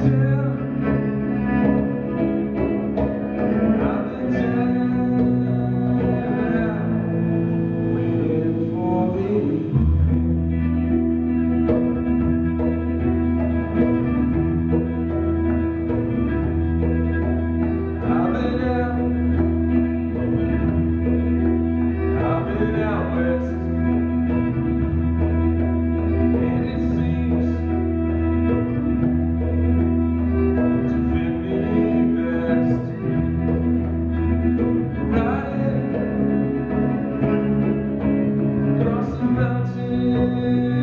too. mountain.